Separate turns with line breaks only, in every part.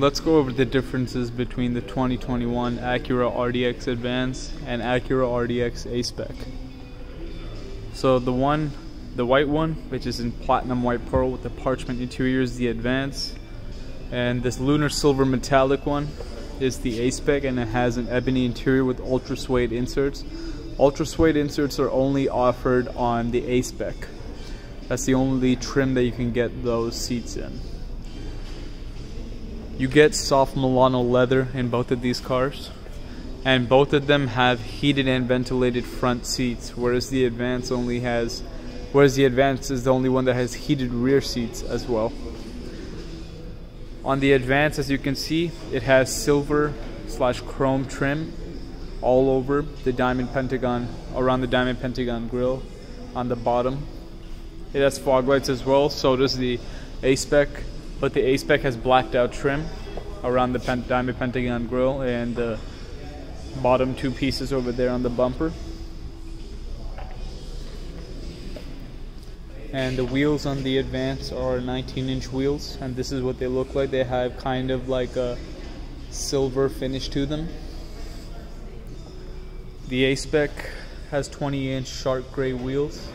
let's go over the differences between the 2021 Acura RDX Advance and Acura RDX A-Spec. So the one, the white one, which is in platinum white pearl with the parchment interior is the Advance. And this lunar silver metallic one is the A-Spec and it has an ebony interior with ultra suede inserts. Ultra suede inserts are only offered on the A-Spec. That's the only trim that you can get those seats in. You get soft Milano leather in both of these cars and both of them have heated and ventilated front seats whereas the Advance only has whereas the Advance is the only one that has heated rear seats as well. On the Advance as you can see it has silver slash chrome trim all over the diamond pentagon around the diamond pentagon grille on the bottom it has fog lights as well, so does the A-Spec, but the A-Spec has blacked out trim around the Diamond Pentagon grille and the bottom two pieces over there on the bumper. And the wheels on the Advance are 19 inch wheels, and this is what they look like. They have kind of like a silver finish to them. The A-Spec has 20 inch shark gray wheels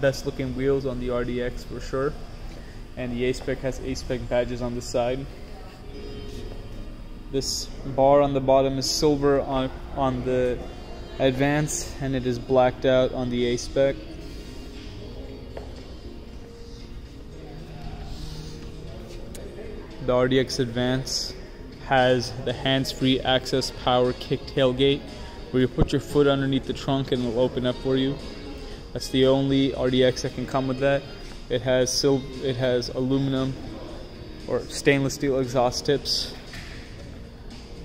best looking wheels on the RDX for sure. And the A-Spec has A-Spec badges on the side. This bar on the bottom is silver on, on the Advance and it is blacked out on the A-Spec. The RDX Advance has the hands-free access power kick tailgate where you put your foot underneath the trunk and it'll open up for you. That's the only RDX that can come with that. It has silver, it has aluminum or stainless steel exhaust tips.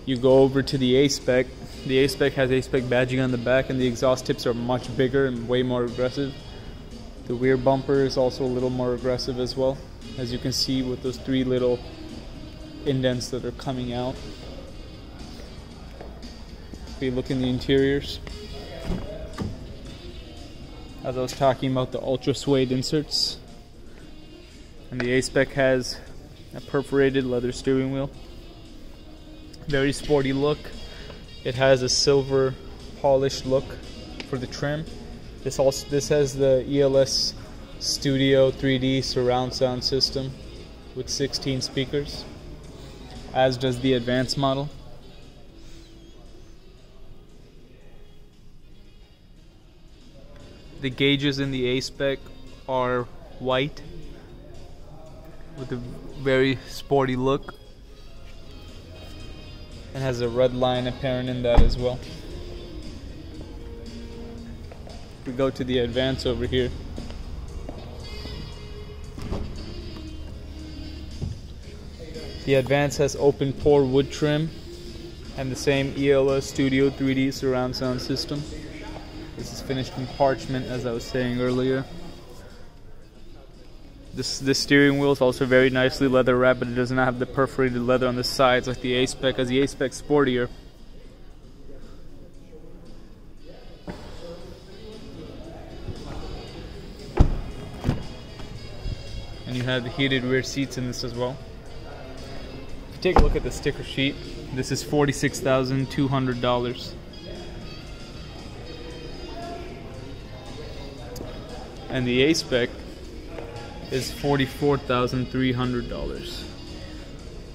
You go over to the A-Spec. The A-Spec has A-Spec badging on the back and the exhaust tips are much bigger and way more aggressive. The rear bumper is also a little more aggressive as well, as you can see with those three little indents that are coming out. If you look in the interiors, as I was talking about the ultra suede inserts. And the A-Spec has a perforated leather steering wheel. Very sporty look. It has a silver polished look for the trim. This also this has the ELS Studio 3D surround sound system with 16 speakers, as does the advanced model. The gauges in the A-Spec are white with a very sporty look and has a red line apparent in that as well. We go to the advance over here. The advance has open pore wood trim and the same ELS Studio 3D surround sound system. This is finished in parchment, as I was saying earlier. This this steering wheel is also very nicely leather wrapped, but it does not have the perforated leather on the sides like the A-Spec, as the A-Spec sportier. And you have the heated rear seats in this as well. If you take a look at the sticker sheet, this is $46,200. and the A-Spec is $44,300.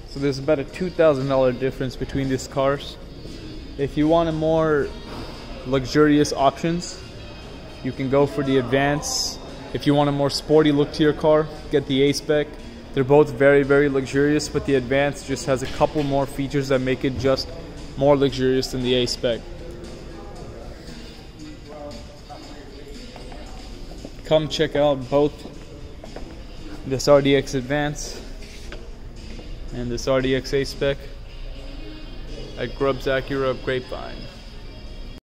So there's about a $2,000 difference between these cars. If you want a more luxurious options, you can go for the Advance. If you want a more sporty look to your car, get the A-Spec. They're both very, very luxurious, but the Advance just has a couple more features that make it just more luxurious than the A-Spec. come check out both this RDX Advance and this RDX A-Spec at Grubbs Acura Grapevine.